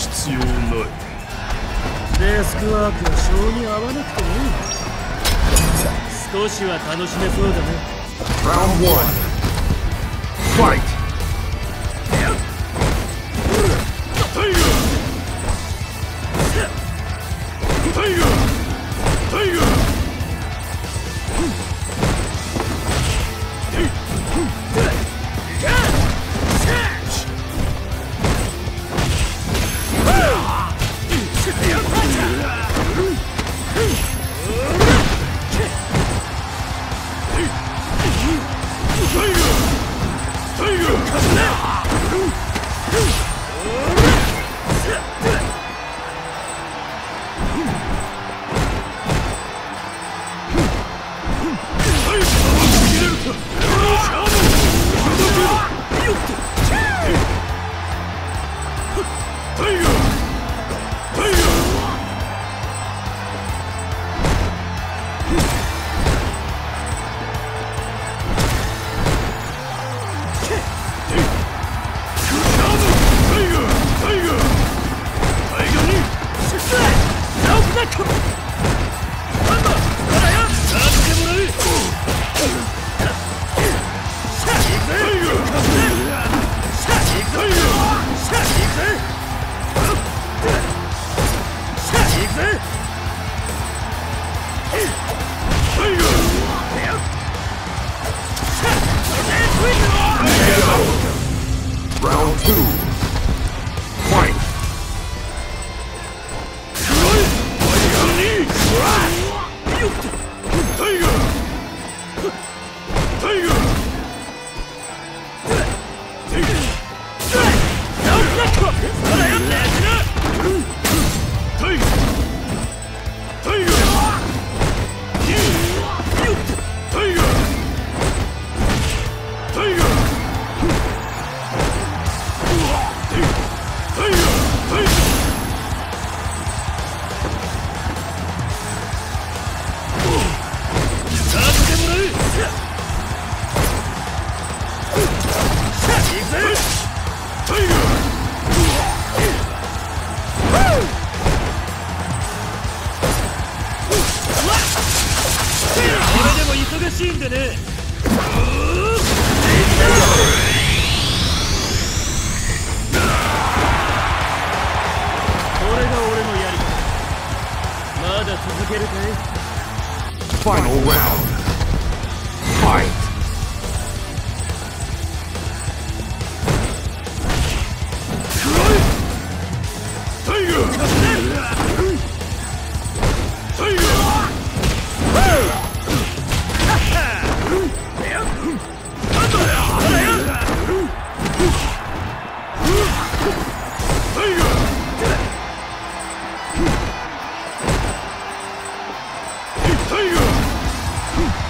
必要ないデスクワークは性に合わなくてもいい少しは楽しめそうだね r o u n 1 f i g h Round two. しいんでねこれが俺のやり方まだ続けるかい Whew.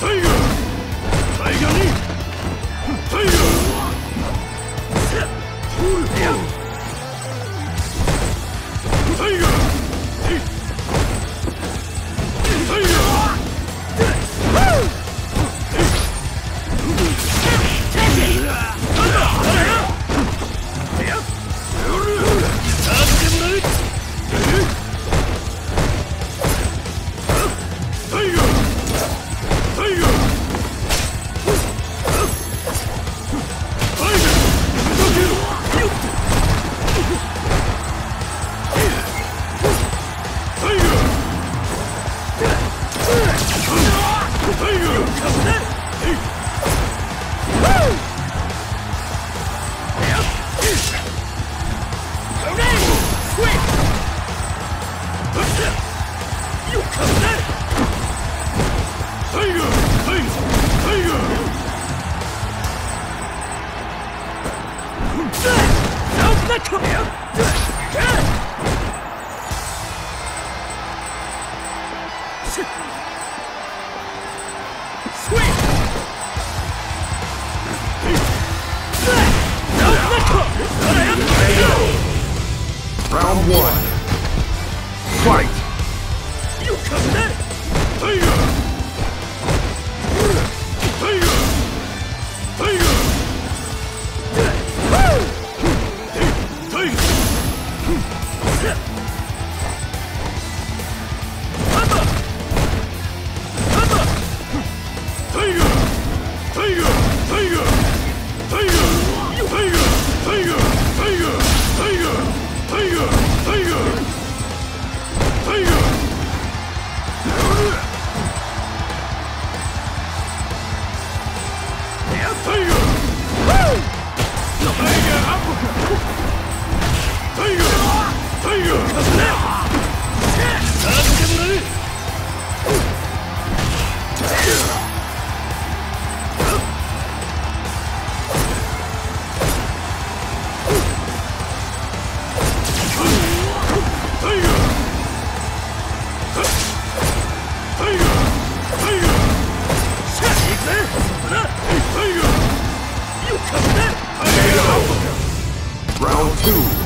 タイガータイガーに Round one. Fight! You come Round two.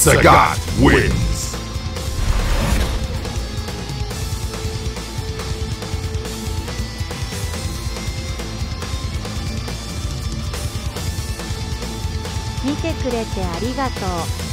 Sagat wins! Mite kurete arigatou.